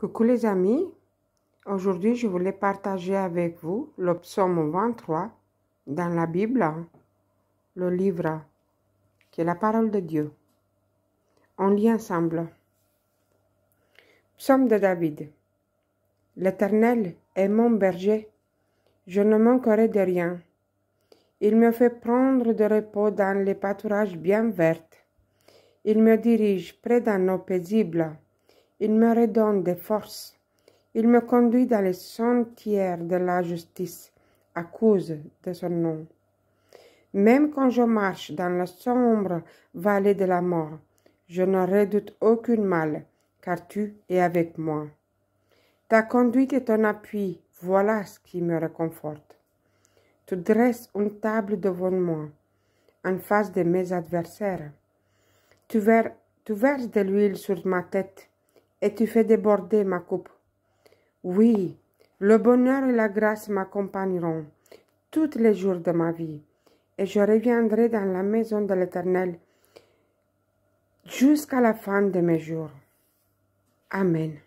Coucou les amis, aujourd'hui je voulais partager avec vous le psaume 23 dans la Bible, le livre qui est la parole de Dieu. On lit ensemble. Psaume de David. L'Éternel est mon berger, je ne manquerai de rien. Il me fait prendre de repos dans les pâturages bien vertes. Il me dirige près d'un eau paisible il me redonne des forces. Il me conduit dans les sentiers de la justice à cause de son nom. Même quand je marche dans la sombre vallée de la mort, je ne redoute aucun mal, car tu es avec moi. Ta conduite et ton appui, voilà ce qui me réconforte. Tu dresses une table devant moi, en face de mes adversaires. Tu verses de l'huile sur ma tête et tu fais déborder ma coupe. Oui, le bonheur et la grâce m'accompagneront tous les jours de ma vie, et je reviendrai dans la maison de l'Éternel jusqu'à la fin de mes jours. Amen.